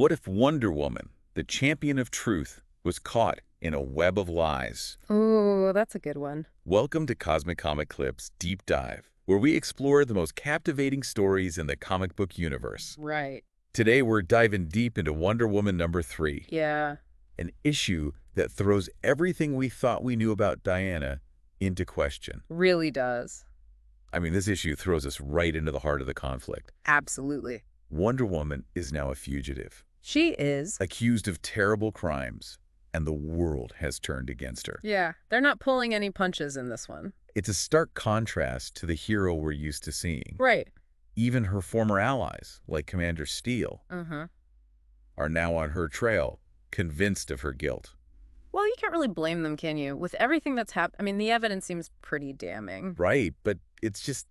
What if Wonder Woman, the champion of truth, was caught in a web of lies? Ooh, that's a good one. Welcome to Cosmic Comic Clips Deep Dive, where we explore the most captivating stories in the comic book universe. Right. Today, we're diving deep into Wonder Woman number 3, Yeah. an issue that throws everything we thought we knew about Diana into question. Really does. I mean, this issue throws us right into the heart of the conflict. Absolutely. Wonder Woman is now a fugitive, She is. accused of terrible crimes, and the world has turned against her. Yeah. They're not pulling any punches in this one. It's a stark contrast to the hero we're used to seeing. Right. Even her former allies, like Commander Steel, Uh-huh. are now on her trail, convinced of her guilt. Well, you can't really blame them, can you? With everything that's happened, I mean, the evidence seems pretty damning. Right, but it's just,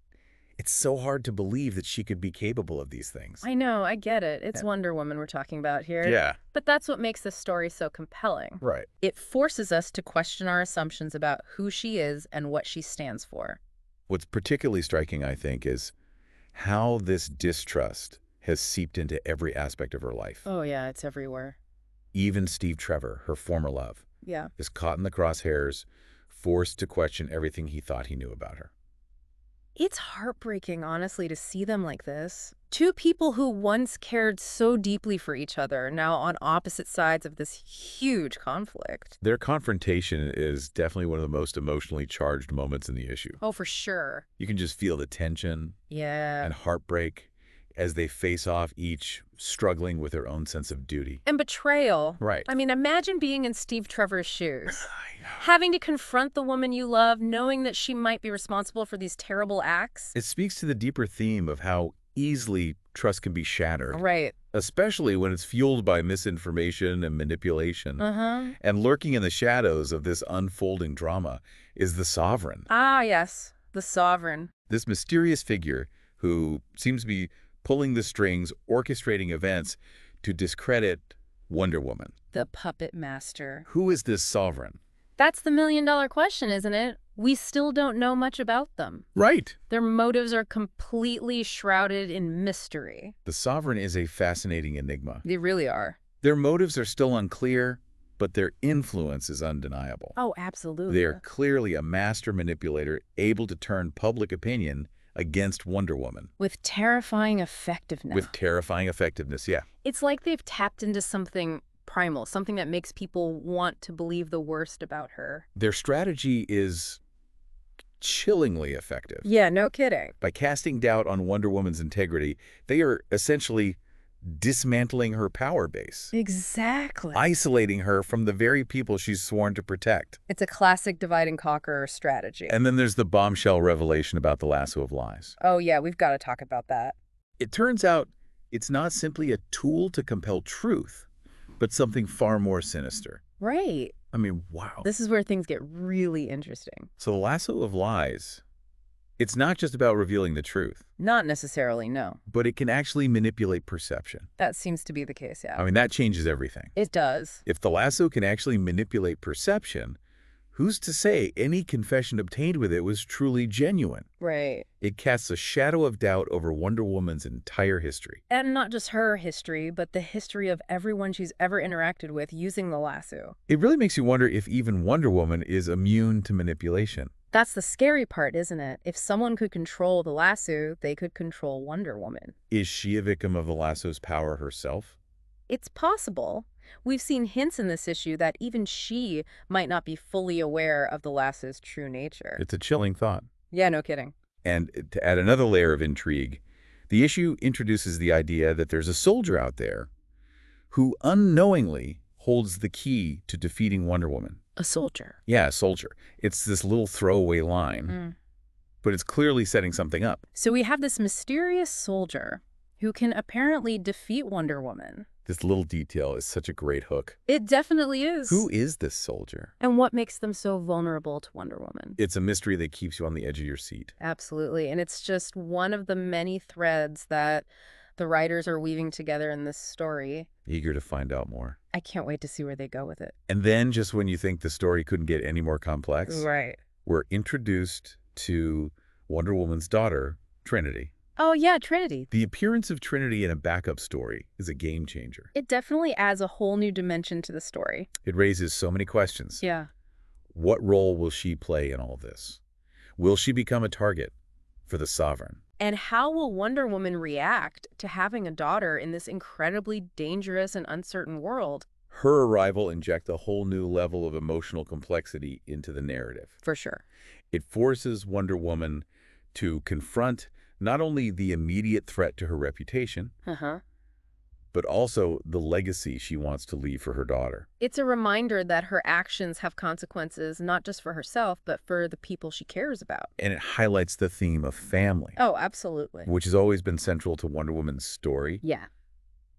it's so hard to believe that she could be capable of these things. I know, I get it. It's Yeah. Wonder Woman we're talking about here. Yeah, But that's what makes this story so compelling. right. It forces us to question our assumptions about who she is and what she stands for. What's particularly striking, I think, is how this distrust has seeped into every aspect of her life. Oh, yeah, it's everywhere. Even Steve Trevor, her former love, Yeah. is caught in the crosshairs, forced to question everything he thought he knew about her. It's heartbreaking, honestly, to see them like this. Two people who once cared so deeply for each other, now on opposite sides of this huge conflict. Their confrontation is definitely one of the most emotionally charged moments in the issue. Oh, for sure. You can just feel the tension Yeah. and heartbreak as they face off, each struggling with their own sense of duty. And betrayal. Right. I mean, imagine being in Steve Trevor's shoes. Having to confront the woman you love, knowing that she might be responsible for these terrible acts. It speaks to the deeper theme of how easily trust can be shattered, Right. especially when it's fueled by misinformation and manipulation. Uh-huh. And lurking in the shadows of this unfolding drama is the Sovereign, Ah, yes. The Sovereign. this mysterious figure who seems to be pulling the strings, orchestrating events to discredit Wonder Woman. The Puppet Master. Who is this Sovereign? That's the million dollar question, isn't it? We still don't know much about them. Right. Their motives are completely shrouded in mystery. The Sovereign is a fascinating enigma. They really are. Their motives are still unclear, but their influence is undeniable. Oh, absolutely. They are clearly a master manipulator able to turn public opinion against Wonder Woman With terrifying effectiveness. with terrifying effectiveness. Yeah. It's like they've tapped into something primal, something that makes people want to believe the worst about her. Their strategy is chillingly effective. Yeah, no kidding. By casting doubt on Wonder Woman's integrity, they are essentially dismantling her power base, Exactly. isolating her from the very people she's sworn to protect. It's a classic divide and conquer strategy. And then there's the bombshell revelation about the lasso of lies. oh, yeah, we've got to talk about that. It turns out it's not simply a tool to compel truth, but something far more sinister. Right. I mean, wow. This is where things get really interesting. So the lasso of lies, it's not just about revealing the truth, Not necessarily, no. but it can actually manipulate perception. That seems to be the case, yeah. I mean, that changes everything. it does. If the lasso can actually manipulate perception, who's to say any confession obtained with it was truly genuine? Right. It casts a shadow of doubt over Wonder Woman's entire history. And not just her history, but the history of everyone she's ever interacted with using the lasso. It really makes you wonder if even Wonder Woman is immune to manipulation. That's the scary part, isn't it? If someone could control the lasso, they could control Wonder Woman. Is she a victim of the lasso's power herself? It's possible. We've seen hints in this issue that even she might not be fully aware of the lasso's true nature. It's a chilling thought. yeah, no kidding. And eh, to add another layer of intrigue, the issue introduces the idea that there's a soldier out there who unknowingly holds the key to defeating Wonder Woman. A soldier. Yeah, a soldier. It's this little throwaway line, Mm. but it's clearly setting something up. So we have this mysterious soldier who can apparently defeat Wonder Woman. This little detail is such a great hook. It definitely is. Who is this soldier? And what makes them so vulnerable to Wonder Woman? It's a mystery that keeps you on the edge of your seat. Absolutely. And it's just one of the many threads that the writers are weaving together in this story. Eager to find out more. I can't wait to see where they go with it. And then, just when you think the story couldn't get any more complex, Right. we're introduced to Wonder Woman's daughter, Trinity. Oh, yeah, Trinity. The appearance of Trinity in a backup story is a game changer. It definitely adds a whole new dimension to the story. It raises so many questions. Yeah. What role will she play in all this? Will she become a target for the Sovereign? And how will Wonder Woman react to having a daughter in this incredibly dangerous and uncertain world? Her arrival injects a whole new level of emotional complexity into the narrative. For sure. It forces Wonder Woman to confront not only the immediate threat to her reputation, Uh-huh. But also the legacy she wants to leave for her daughter. It's a reminder that her actions have consequences not just for herself, but for the people she cares about. And it highlights the theme of family, Oh, absolutely. which has always been central to Wonder Woman's story. Yeah.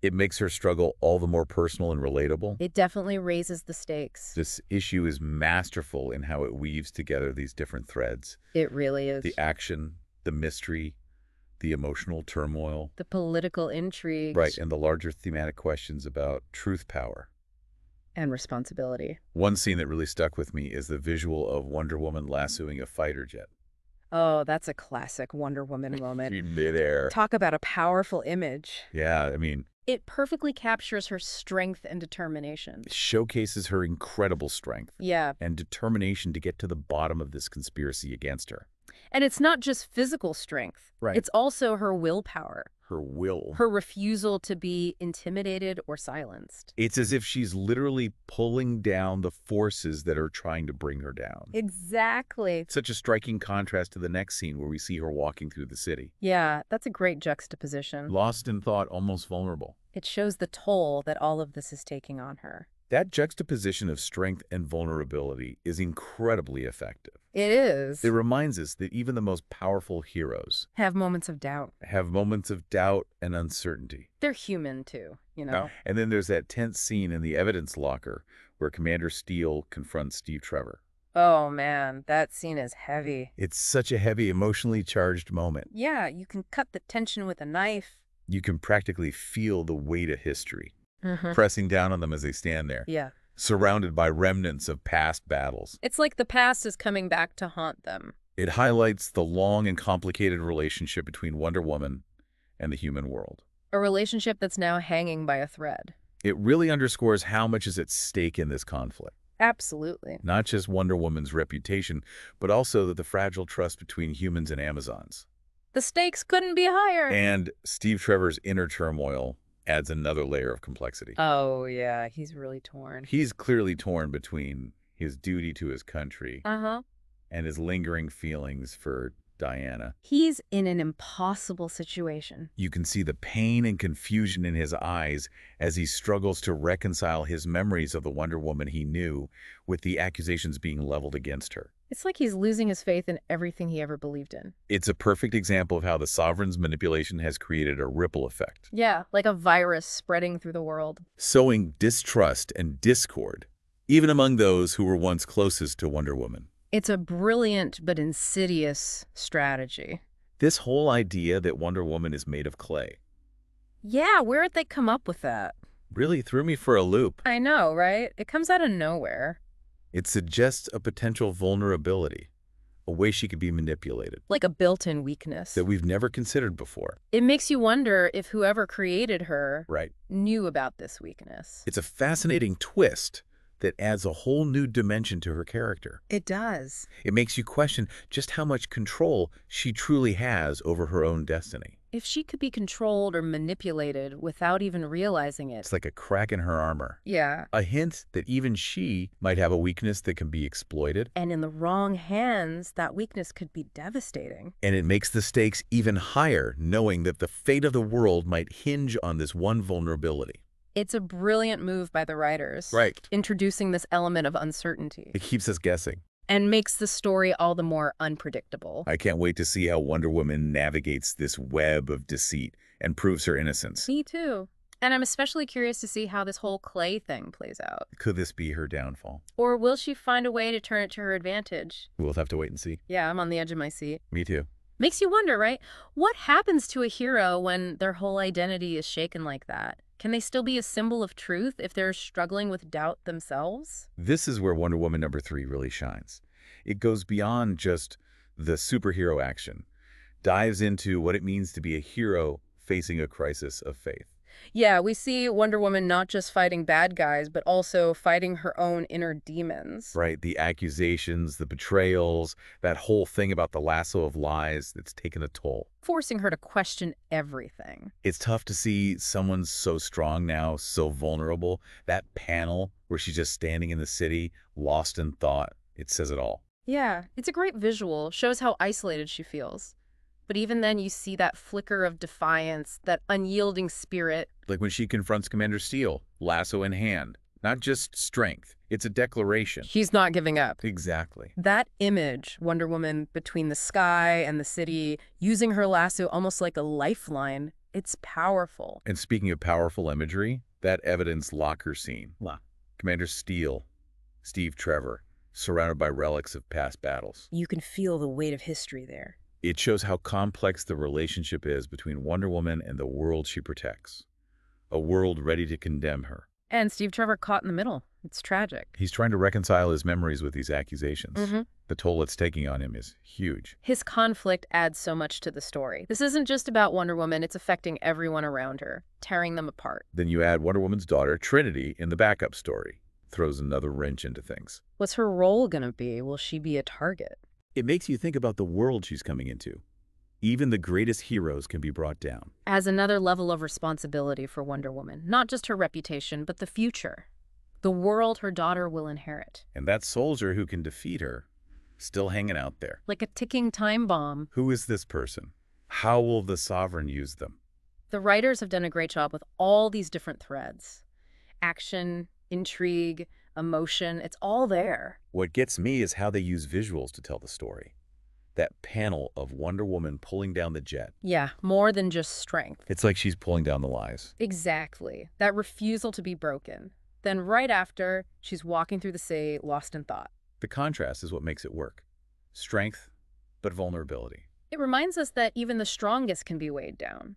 It makes her struggle all the more personal and relatable. It definitely raises the stakes. This issue is masterful in how it weaves together these different threads. It really is. The action, the mystery, the emotional turmoil, The political intrigue right, and the larger thematic questions about truth power. and responsibility. One scene that really stuck with me is the visual of Wonder Woman lassoing a fighter jet Oh, that's a classic Wonder Woman moment. in midair. Talk about a powerful image. Yeah, I mean, It perfectly captures her strength and determination. showcases her incredible strength Yeah, and determination to get to the bottom of this conspiracy against her. And it's not just physical strength. Right. It's also her willpower, Her will. her refusal to be intimidated or silenced. It's as if she's literally pulling down the forces that are trying to bring her down. Exactly. Such a striking contrast to the next scene where we see her walking through the city. Yeah, that's a great juxtaposition. Lost in thought, almost vulnerable. It shows the toll that all of this is taking on her. That juxtaposition of strength and vulnerability is incredibly effective. It is. It reminds us that even the most powerful heroes Have moments of doubt. have moments of doubt and uncertainty. They're human too, you oh, know? And then there's that tense scene in the evidence locker where Commander Steel confronts Steve Trevor. Oh man, that scene is heavy. It's such a heavy, emotionally charged moment. Yeah, you can cut the tension with a knife. You can practically feel the weight of history Mm-hmm. pressing down on them as they stand there, Yeah. surrounded by remnants of past battles. It's like the past is coming back to haunt them. It highlights the long and complicated relationship between Wonder Woman and the human world. A relationship that's now hanging by a thread. It really underscores how much is at stake in this conflict. Absolutely. Not just Wonder Woman's reputation, but also the fragile trust between humans and Amazons. The stakes couldn't be higher. And Steve Trevor's inner turmoil adds another layer of complexity. oh, yeah, he's really torn. He's clearly torn between his duty to his country Uh-huh. and his lingering feelings for Diana. He's in an impossible situation. You can see the pain and confusion in his eyes as he struggles to reconcile his memories of the Wonder Woman he knew with the accusations being leveled against her. It's like he's losing his faith in everything he ever believed in. It's a perfect example of how the Sovereign's manipulation has created a ripple effect, Yeah, like a virus spreading through the world. sowing distrust and discord, even among those who were once closest to Wonder Woman. It's a brilliant but insidious strategy. This whole idea that Wonder Woman is made of clay Yeah, where did they come up with that? really threw me for a loop. I know, right? It comes out of nowhere. It suggests a potential vulnerability, a way she could be manipulated Like a built-in weakness. that we've never considered before. It makes you wonder if whoever created her Right. knew about this weakness. It's a fascinating twist that adds a whole new dimension to her character. It does. It makes you question just how much control she truly has over her own destiny. If she could be controlled or manipulated without even realizing it. It's like a crack in her armor. Yeah. A hint that even she might have a weakness that can be exploited, And in the wrong hands, that weakness could be devastating. and it makes the stakes even higher knowing that the fate of the world might hinge on this one vulnerability. It's a brilliant move by the writers. Right. Introducing this element of uncertainty It keeps us guessing. And makes the story all the more unpredictable. I can't wait to see how Wonder Woman navigates this web of deceit and proves her innocence. Me too. And I'm especially curious to see how this whole clay thing plays out. Could this be her downfall? Or will she find a way to turn it to her advantage? We'll have to wait and see. Yeah, I'm on the edge of my seat. Me too. Makes you wonder, right? What happens to a hero when their whole identity is shaken like that? Can they still be a symbol of truth if they're struggling with doubt themselves? This is where Wonder Woman number three really shines. It goes beyond just the superhero action dives into what it means to be a hero facing a crisis of faith. Yeah, we see Wonder Woman not just fighting bad guys, but also fighting her own inner demons. Right, the accusations, the betrayals, that whole thing about the lasso of lies that's taken a toll. Forcing her to question everything. It's tough to see someone so strong now, so vulnerable. That panel where she's just standing in the city, lost in thought, it says it all. Yeah, it's a great visual, shows how isolated she feels. But even then, you see that flicker of defiance, that unyielding spirit. Like when she confronts Commander Steel, lasso in hand. Not just strength, it's a declaration. He's not giving up. Exactly. That image, Wonder Woman between the sky and the city, using her lasso almost like a lifeline, it's powerful. And speaking of powerful imagery, that evidence locker scene. La. Commander Steel, Steve Trevor, surrounded by relics of past battles. You can feel the weight of history there. It shows how complex the relationship is between Wonder Woman and the world she protects. A world ready to condemn her. And Steve Trevor caught in the middle. It's tragic. He's trying to reconcile his memories with these accusations. Mhm. The toll it's taking on him is huge. His conflict adds so much to the story. This isn't just about Wonder Woman, it's affecting everyone around her, tearing them apart. Then you add Wonder Woman's daughter, Trinity, in the backup story. Throws another wrench into things. What's her role gonna be? Will she be a target? It makes you think about the world she's coming into. Even the greatest heroes can be brought down. As another level of responsibility for Wonder Woman, not just her reputation, but the future. The world her daughter will inherit. And that soldier who can defeat her, still hanging out there. Like a ticking time bomb, Who is this person? How will the Sovereign use them? the writers have done a great job with all these different threads. Action, intrigue, emotion, it's all there. What gets me is how they use visuals to tell the story. That panel of Wonder Woman pulling down the jet. Yeah, more than just strength. It's like she's pulling down the lies. Exactly. That refusal to be broken. Then right after, she's walking through the city, lost in thought. The contrast is what makes it work. Strength, but vulnerability. It reminds us that even the strongest can be weighed down.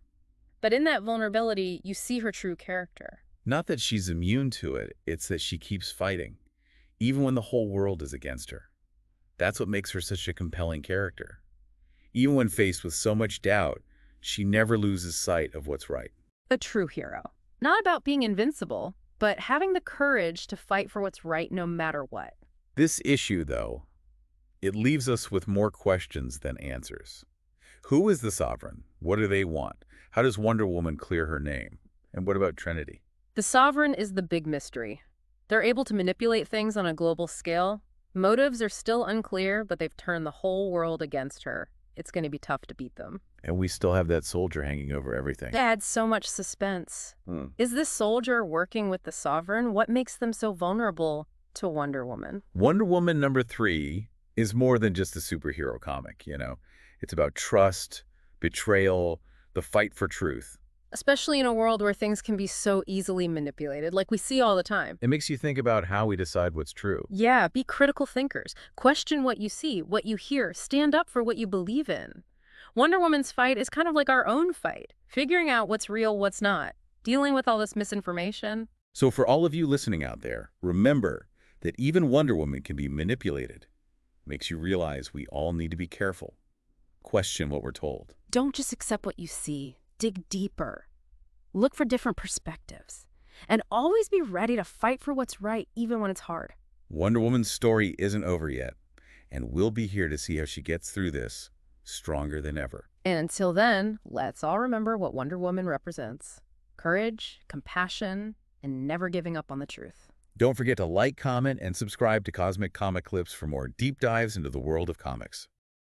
But in that vulnerability, you see her true character. Not that she's immune to it, it's that she keeps fighting, even when the whole world is against her. That's what makes her such a compelling character. Even when faced with so much doubt, she never loses sight of what's right. A true hero. Not about being invincible, but having the courage to fight for what's right no matter what. This issue, though, it leaves us with more questions than answers. Who is the Sovereign? What do they want? How does Wonder Woman clear her name? And what about Trinity? The Sovereign is the big mystery. They're able to manipulate things on a global scale. Motives are still unclear, but they've turned the whole world against her. It's going to be tough to beat them. And we still have that soldier hanging over everything. It adds so much suspense. Hmm. Is this soldier working with the Sovereign? What makes them so vulnerable to Wonder Woman? Wonder Woman number three is more than just a superhero comic, you know. It's about trust, betrayal, the fight for truth. Especially in a world where things can be so easily manipulated, like we see all the time. It makes you think about how we decide what's true. Yeah, be critical thinkers. Question what you see, what you hear. Stand up for what you believe in. Wonder Woman's fight is kind of like our own fight, figuring out what's real, what's not, dealing with all this misinformation. So for all of you listening out there, remember that even Wonder Woman can be manipulated. Makes you realize we all need to be careful. Question what we're told. Don't just accept what you see, dig deeper. Look for different perspectives. And always be ready to fight for what's right, even when it's hard. Wonder Woman's story isn't over yet, and we'll be here to see how she gets through this stronger than ever. And until then, let's all remember what Wonder Woman represents courage, compassion, and never giving up on the truth. Don't forget to like, comment, and subscribe to Cosmic Comic Clips for more deep dives into the world of comics.